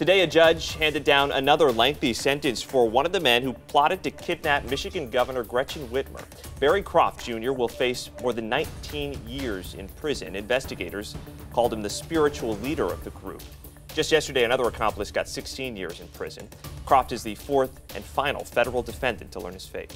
Today, a judge handed down another lengthy sentence for one of the men who plotted to kidnap Michigan Governor Gretchen Whitmer. Barry Croft Jr. will face more than 19 years in prison. Investigators called him the spiritual leader of the group. Just yesterday, another accomplice got 16 years in prison. Croft is the fourth and final federal defendant to learn his fate.